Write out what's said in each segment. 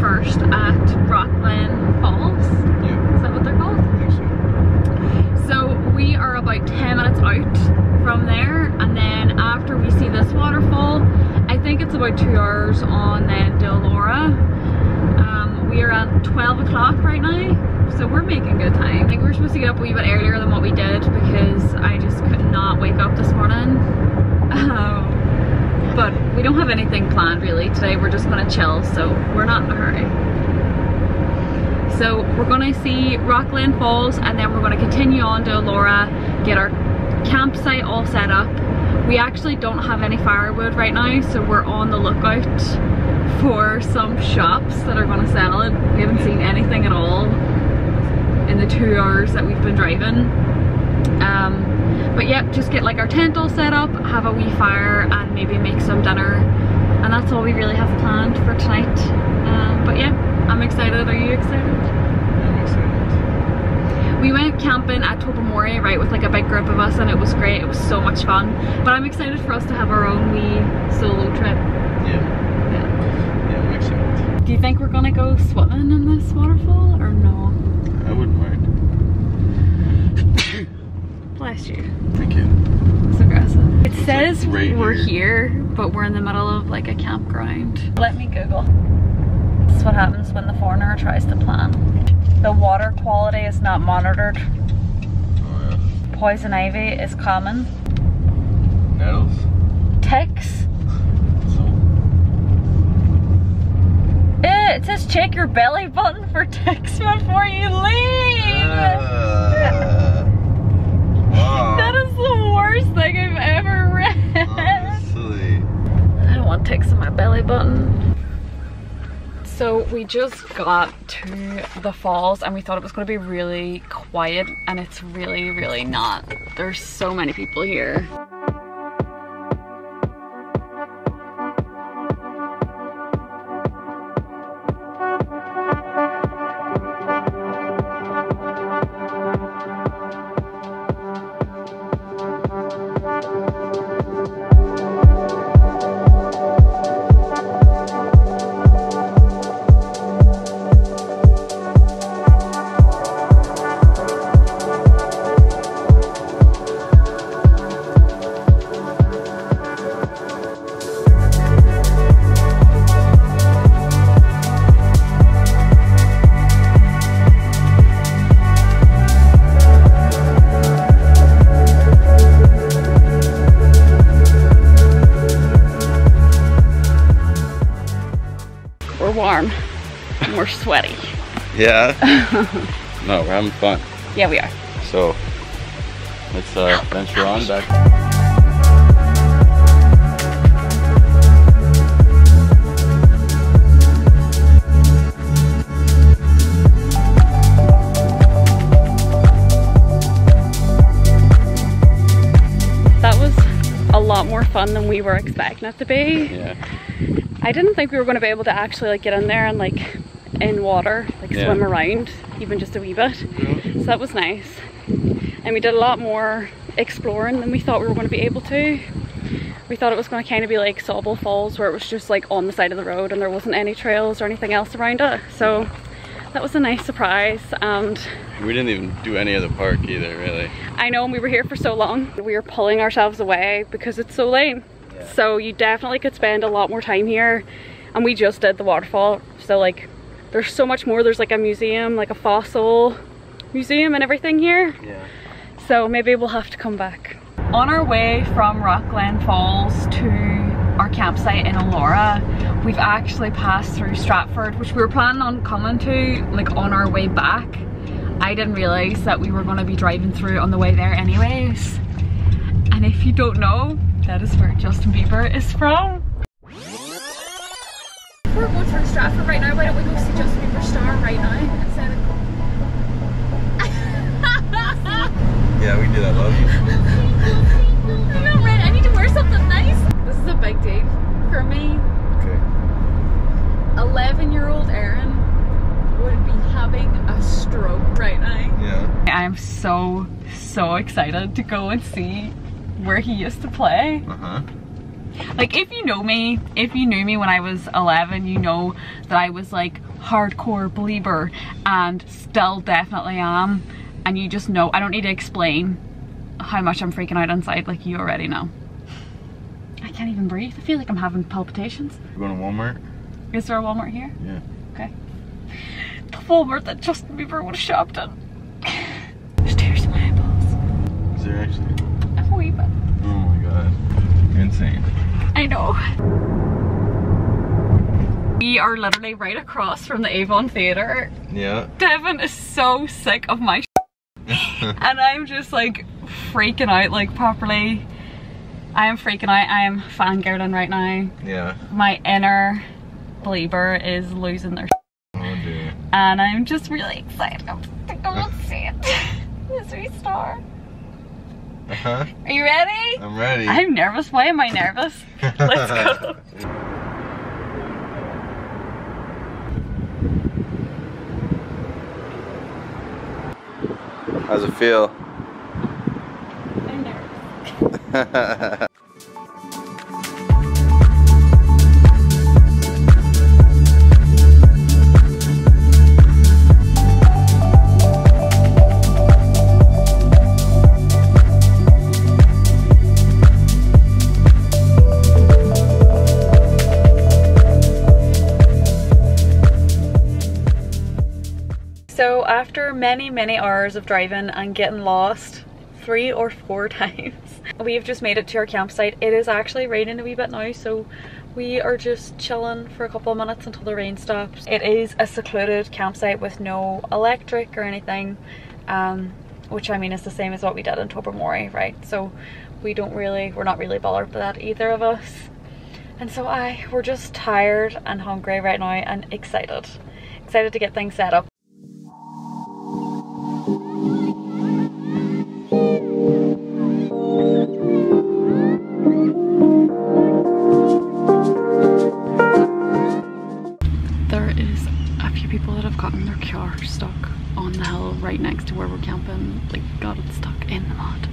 first at Rock Glen Falls. Yeah, Is that what they're called? I think so. So we are about 10 minutes out from there and then after we see this waterfall, I think it's about two hours on then to Elora. Um, we are at 12 o'clock right now, so we're making good time. I think we were supposed to get up a wee bit earlier than what we did because I just could not wake up this morning. But we don't have anything planned really today, we're just gonna chill, so we're not in a hurry. So we're gonna see Rock Glen Falls and then we're gonna continue on to Elora, get our campsite all set up. We actually don't have any firewood right now, so we're on the lookout for some shops that are gonna sell it. We haven't seen anything at all in the two hours that we've been driving. Um, but yep, just get like our tent all set up, have a wee fire and maybe make some dinner. And that's all we really have planned for tonight. Um, but yeah, I'm excited. Are you excited? I'm excited. We went camping at Tobermory, right, with like a big group of us and it was great. It was so much fun. But I'm excited for us to have our own wee solo trip. Yeah, Yeah. yeah, I'm excited. Do you think we're gonna go swimming in this waterfall or no? I wouldn't mind. Bless you. Thank you. It's aggressive. It says like right we're here. here, but we're in the middle of like a campground. Let me Google. This is what happens when the foreigner tries to plan. The water quality is not monitored. Oh yeah. Poison ivy is common. Nettles. Ticks. Eh, it says check your belly button for ticks before you leave. uh. That is the worst thing I've ever read. Honestly. I don't want ticks in my belly button. So we just got to the falls and we thought it was going to be really quiet and it's really, really not. There's so many people here. We're sweaty. Yeah. no, we're having fun. Yeah, we are. So, let's uh, venture on back. That was a lot more fun than we were expecting it to be. Yeah. I didn't think we were going to be able to actually like get in there and like in water, like Yeah. swim around even just a wee bit. So that was nice. And we did a lot more exploring than we thought we were going to be able to. We thought it was going to kind of be like Sauble Falls where it was just like on the side of the road and there wasn't any trails or anything else around it. So that was a nice surprise and We didn't even do any of the park either, really. I know we were here for so long. We were pulling ourselves away because it's so lame. Yeah. So you definitely could spend a lot more time here. And we just did the waterfall. So like there's so much more. There's like a museum, like a fossil museum and everything here. Yeah. So maybe we'll have to come back. On our way from Rock Glen Falls to our campsite in Elora, we've actually passed through Stratford, which we were planning on coming to like on our way back. I didn't realise that we were going to be driving through on the way there anyways. And if you don't know, that is where Justin Bieber is from. We're going through Stratford right now. Why don't we go see Justin Bieber star right now instead of Yeah, we do that, love you. I'm not ready. I need to wear something nice. This is a big deal for me. Okay. 11 year old Éireann would be having a stroke right now. Yeah. I'm so, so excited to go and see where he used to play. Uh-huh. Like if you know me, if you knew me when I was 11, you know that I was like hardcore Belieber and still definitely am. And you just know, I don't need to explain how much I'm freaking out inside, like you already know. I can't even breathe. I feel like I'm having palpitations. We're going to Walmart? Is there a Walmart here? Yeah. Okay. The Walmart that Justin Bieber would have shopped in. There's tears in my eyeballs. Is there actually? A wee bit. Oh my god. Insane. I know. We are literally right across from the Avon Theatre. Yeah. Devin is so sick of my and I'm just like freaking out like properly. I am freaking out. I am fangirling right now. Yeah. My inner Belieber is losing their Oh dear. and I'm just really excited to go to see it. We star. Uh-huh. Are you ready? I'm ready. I'm nervous. Why am I nervous? Let's go. How's it feel? I'm nervous. after many, many hours of driving and getting lost three or four times, we've just made it to our campsite. It is actually raining a wee bit now, so we are just chilling for a couple of minutes until the rain stops. It is a secluded campsite with no electric or anything, um, which I mean is the same as what we did in Tobermory, right? So we don't really, we're not really bothered by that, either of us. And so I, we're just tired and hungry right now and excited. Excited to get things set up. Stuck on the hill right next to where we're camping. Like got it stuck in the mud.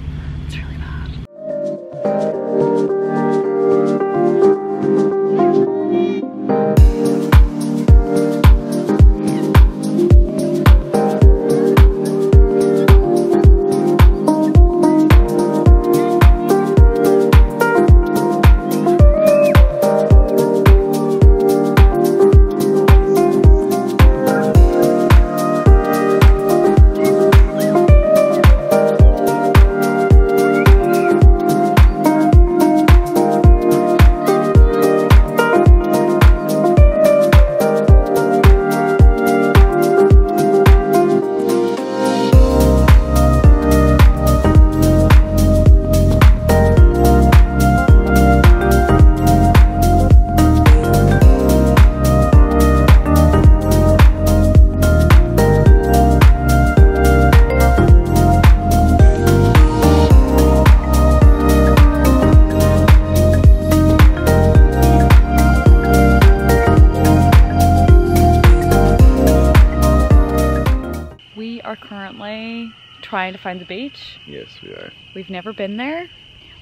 Trying to find the beach. yes, we are. We've never been there.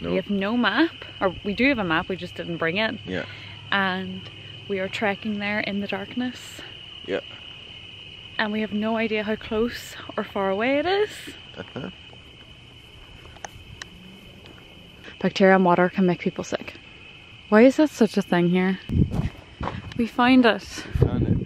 No. We have no map, or we do have a map, we just didn't bring it. Yeah. And we are trekking there in the darkness. Yeah. And we have no idea how close or far away it is. Bacteria and water can make people sick. Why is that such a thing here? We find it. Found it.